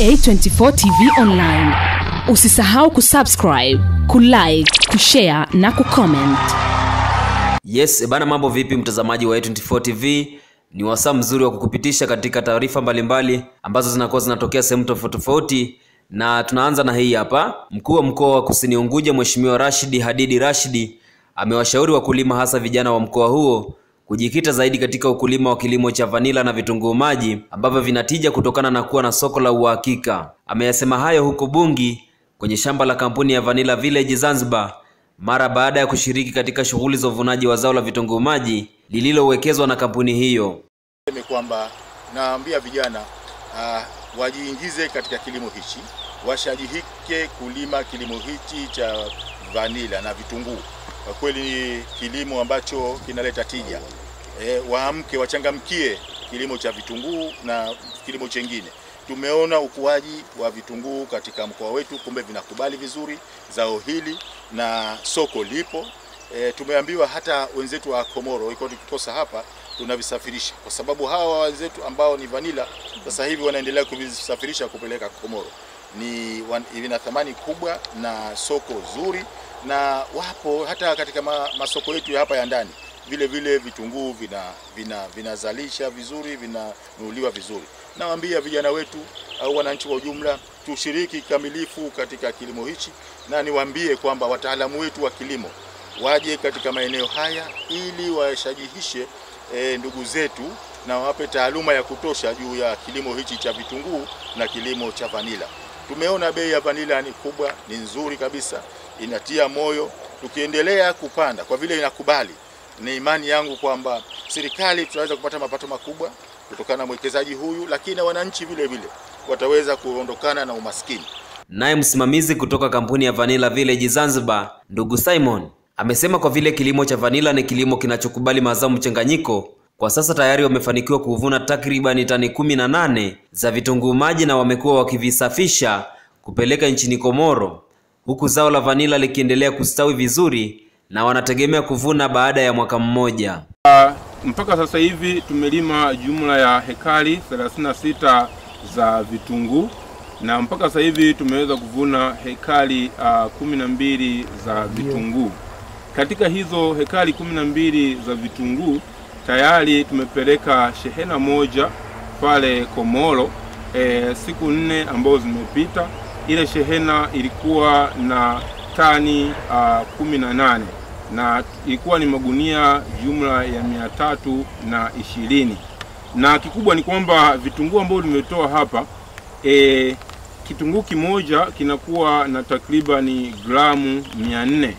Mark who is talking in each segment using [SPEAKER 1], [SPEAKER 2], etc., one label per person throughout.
[SPEAKER 1] A24 TV Online. Usisahau kusubscribe, kulike, kushare na kucomment.
[SPEAKER 2] Yes, bana mambo vipi mtazamaji wa A24 TV? Ni wasaa mzuri wa kukupitisha katika taarifa mbalimbali ambazo zinakuwa zinatokea sehemu tofauti tofauti, na tunaanza na hii hapa. Mkuu wa mkoa wa Kusini Unguja Mheshimiwa Rashidi Hadidi Rashidi amewashauri wakulima hasa vijana wa mkoa huo kujikita zaidi katika ukulima wa kilimo cha vanila na vitunguu maji ambavyo vinatija kutokana na kuwa na soko la uhakika. Ameyasema hayo huko Bungi kwenye shamba la kampuni ya Vanilla Village Zanzibar mara baada ya kushiriki katika shughuli za uvunaji wa zao la vitunguu maji lililowekezwa na kampuni hiyo.
[SPEAKER 3] Ni kwamba naambia vijana uh, wajiingize katika kilimo hichi, washajihike kulima kilimo hichi cha vanila na vitunguu. Kwa kweli ni kilimo ambacho kinaleta tija. E, waamke wachangamkie kilimo cha vitunguu na kilimo chengine. Tumeona ukuaji wa vitunguu katika mkoa wetu, kumbe vinakubali vizuri zao hili na soko lipo. E, tumeambiwa hata wenzetu wa Komoro iko tukikosa hapa tunavisafirisha kwa sababu hawa wenzetu ambao ni vanila sasa hivi wanaendelea kuvisafirisha kupeleka Komoro. Ni vina thamani kubwa na soko zuri, na wapo hata katika ma, masoko yetu ya hapa ya ndani vile vile vitunguu vina vina vinazalisha vizuri, vinanunuliwa vizuri. Nawaambia vijana wetu au wananchi kwa ujumla tushiriki kikamilifu katika kilimo hichi, na niwaambie kwamba wataalamu wetu wa kilimo waje katika maeneo haya ili washajihishe e, ndugu zetu na wape taaluma ya kutosha juu ya kilimo hichi cha vitunguu na kilimo cha vanila. Tumeona bei ya vanila ni kubwa, ni nzuri kabisa, inatia moyo. Tukiendelea kupanda kwa vile inakubali, ni imani yangu kwamba serikali tunaweza kupata mapato makubwa kutokana na mwekezaji huyu, lakini na wananchi vile vile wataweza kuondokana na umaskini.
[SPEAKER 2] Naye msimamizi kutoka kampuni ya Vanilla Village Zanzibar, ndugu Simon, amesema kwa vile kilimo cha vanila ni kilimo kinachokubali mazao mchanganyiko, kwa sasa tayari wamefanikiwa kuvuna takribani tani kumi na nane za vitunguu maji na wamekuwa wakivisafisha kupeleka nchini Komoro, huku zao la vanila likiendelea kustawi vizuri na wanategemea kuvuna baada ya mwaka mmoja.
[SPEAKER 4] Uh, mpaka sasa hivi tumelima jumla ya hekari 36 za vitunguu na mpaka sasa hivi tumeweza kuvuna hekari uh, kumi na mbili za vitunguu. Katika hizo hekari kumi na mbili za vitunguu tayari tumepeleka shehena moja pale Komoro e, siku nne ambazo zimepita. Ile shehena ilikuwa na tani uh, kumi na nane na ilikuwa ni magunia jumla ya mia tatu na ishirini na kikubwa ni kwamba vitunguu ambavyo tumetoa hapa e, kitunguu kimoja kinakuwa na takribani gramu mia nne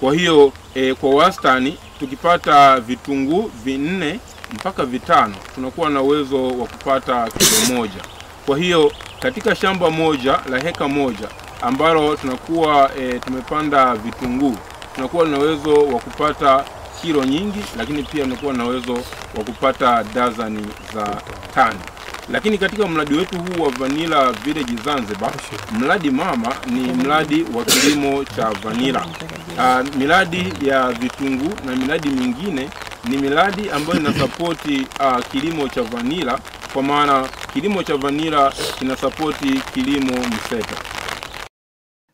[SPEAKER 4] kwa hiyo e, kwa wastani tukipata vitunguu vinne mpaka vitano tunakuwa na uwezo wa kupata kilo moja. Kwa hiyo katika shamba moja la heka moja ambalo tunakuwa e, tumepanda vitunguu tunakuwa na uwezo wa kupata kilo nyingi, lakini pia tunakuwa na uwezo wa kupata dazani za tani. Lakini katika mradi wetu huu wa Vanilla Village Zanzibar, mradi mama ni mradi wa kilimo cha vanila. Uh, miradi ya vitunguu na miradi mingine ni miradi ambayo inasapoti uh, kilimo cha vanila, kwa maana kilimo cha vanila kinasapoti kilimo mseto.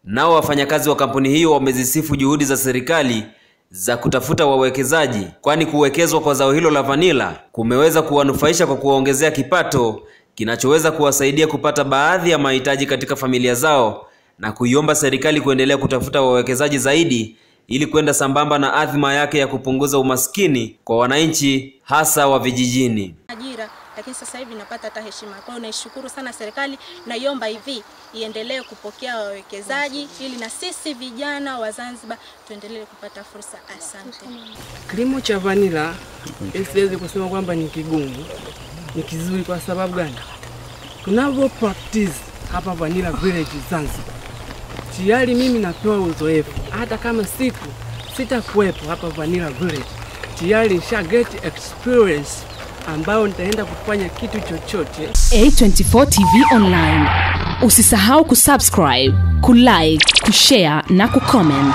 [SPEAKER 2] Nao wafanyakazi wa kampuni hiyo wamezisifu juhudi za serikali za kutafuta wawekezaji, kwani kuwekezwa kwa zao hilo la vanila kumeweza kuwanufaisha kwa kuwaongezea kipato kinachoweza kuwasaidia kupata baadhi ya mahitaji katika familia zao na kuiomba serikali kuendelea kutafuta wawekezaji zaidi ili kwenda sambamba na adhima yake ya kupunguza umaskini kwa wananchi hasa wa vijijini.
[SPEAKER 5] ajira lakini sasa hivi napata hata heshima. Kwa hiyo naishukuru sana serikali, naiomba hivi iendelee kupokea wawekezaji ili na sisi vijana wa Zanzibar tuendelee kupata fursa. Asante.
[SPEAKER 6] Kilimo cha vanila siwezi kusema kwamba ni kigumu, ni kizuri. Kwa sababu gani? Tunavyo practice hapa Vanilla Village Zanzibar, tayari mimi napewa uzoefu, hata kama siku sitakuwepo hapa Vanilla Village, tayari nisha get experience ambayo nitaenda kufanya kitu chochote.
[SPEAKER 1] A24 TV Online. Usisahau kusubscribe, kulike, kushare na kucomment.